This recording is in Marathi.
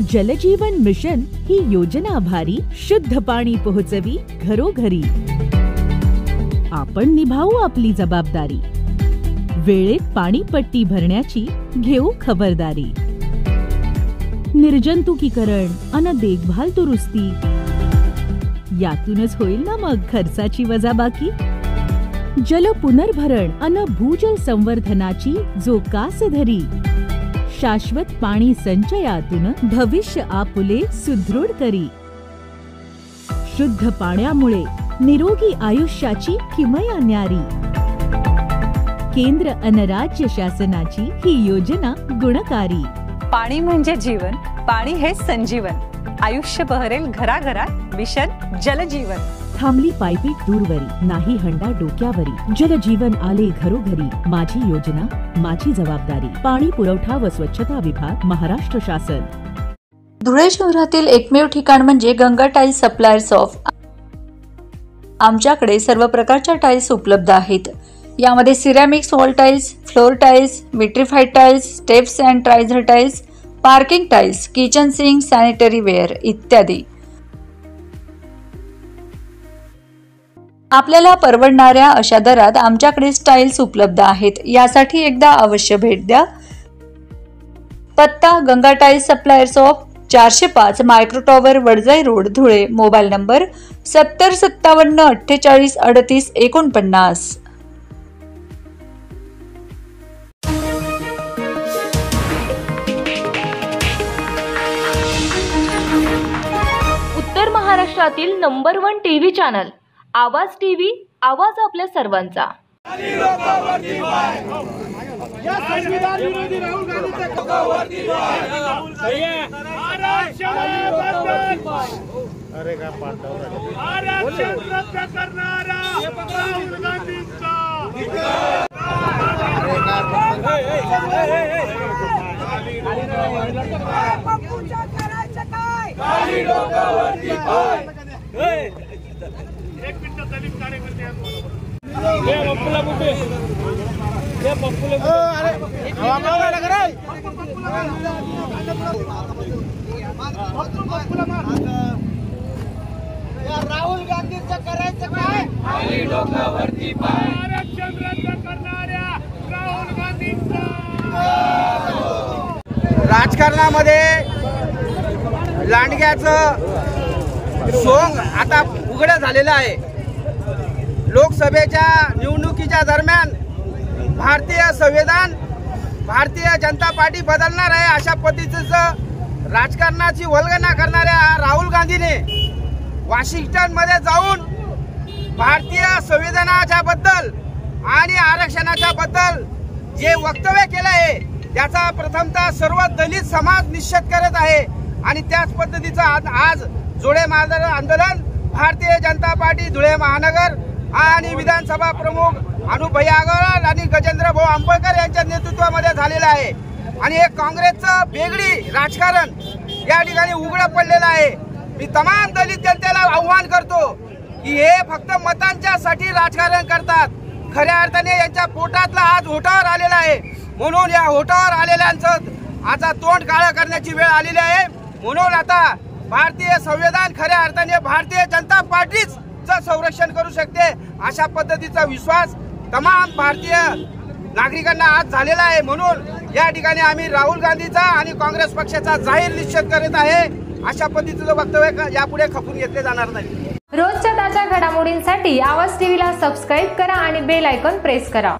जलजीवन मिशन ही योजना आभारी शुद्ध पाणी पोहोचवी घरोघरी. आपण निभावू आपली जबाबदारी. वेळेत पाणीपट्टी भरण्याची घेऊ खबरदारी. निर्जंतुकीकरण अन देखभाल दुरुस्ती. यातूनच होईल ना मग खर्चाची वजाबाकी? जल पुनर्भरण अन भूजल संवर्धनाची जो कास धरी. शाश्वत पाणी संचयातून भविष्य आपुले सुदृढ करी. शुद्ध पाण्यामुळे निरोगी आयुष्याची किमया न्यारी. केंद्र अनराज्य शासनाची ही योजना गुणकारी. पाणी म्हणजे जीवन पाणी हे संजीवन. आयुष्य बहरेल घराघरात मिशन जलजीवन. थांबली पायपीट दूरवरी नाही हंडा डोक्यावरी. जलजीवन आले घरोघरी. माझी योजना माझी जबाबदारी. पाणी पुरवठा व स्वच्छता विभाग महाराष्ट्र शासन. धुळे शहरातील एकमेव ठिकाण म्हणजे गंगा टाईल्स सप्लायर्स ऑफ आमच्याकडे सर्व प्रकारच्या टाईल्स उपलब्ध आहेत. यामध्ये ceramics wall tiles floor tiles vitrified tiles steps and riser tiles parking tiles kitchen sink sanitary ware इत्यादी. आपल्याला परवडणाऱ्या अशा दरात आमच्याकडे स्टाईल्स उपलब्ध आहेत. यासाठी एकदा अवश्य भेट द्या. पत्ता गंगा टाईल्स सप्लायर्स ऑफ चारशे पाच micro tower Wadjai road Dhule. Mobile number सत्तर सत्तावन्न अठ्ठेचाळीस अडतीस एकोणपन्नास. उत्तर महाराष्ट्रातील number one TV channel Awaaz TV आवाज आपल्या सर्वांचा. या संविधान विरोधी राहुल गांधीचा आरक्षण रद्द करणारा राहुल गांधींचा एक मिनिट दलित कार्यकर्ते आहेत राहुल गांधीचं करायचं काय आरक्षण रद्द करणाऱ्या राहुल गांधींचा. राजकारणामध्ये लांडग्याचं सोंग आता उघडं झालेलं आहे. लोकसभेच्या निवडणुकीच्या दरम्यान भारतीय संविधान भारतीय जनता पार्टी बदलणार आहे अशा पद्धतीचं राजकारणाची वल्गना करणाऱ्या राहुल गांधीने वॉशिंग्टनमध्ये जाऊन भारतीय संविधानाच्या बद्दल आणि आरक्षणाच्या बद्दल जे वक्तव्य केलं आहे त्याचा प्रथमतः सर्व दलित समाज निश्चित करत आहे. आणि त्याच पद्धतीचं आज आज जोडे मार्ग आंदोलन भारतीय जनता पार्टी धुळे महानगर आणि विधानसभा प्रमुख अनुभई अग्रवाल आणि गजेंद्र भाऊ आंबेडकर यांच्या नेतृत्वामध्ये झालेलं आहे. आणि हे काँग्रेसचं वेगळी राजकारण या ठिकाणी उघडं पडलेलं आहे. मी तमाम दलित जनतेला आव्हान करतो की हे फक्त मतांच्यासाठी राजकारण करतात. खऱ्या अर्थाने यांच्या पोटातला आज होटावर आलेला आहे. म्हणून या होटावर आलेल्यांचं आता तोंड काळं करण्याची वेळ आलेली आहे. म्हणून आता भारतीय संविधान खऱ्या अर्थाने भारतीय जनता पार्टीच संरक्षण करू शकते अशा पद्धतीचा विश्वास तमाम भारतीय नागरिकांना आज झालेला आहे. म्हणून या ठिकाणी आम्ही राहुल गांधीचा आणि काँग्रेस पक्षाचा जाहीर निश्चित करत आहे. अशा पद्धतीचं वक्तव्य यापुढे खपून घेतले जाणार नाही. रोजच्या ताज्या घडामोडींसाठी आवाज टीव्हीला सबस्क्राईब करा आणि बेल आयकॉन प्रेस करा.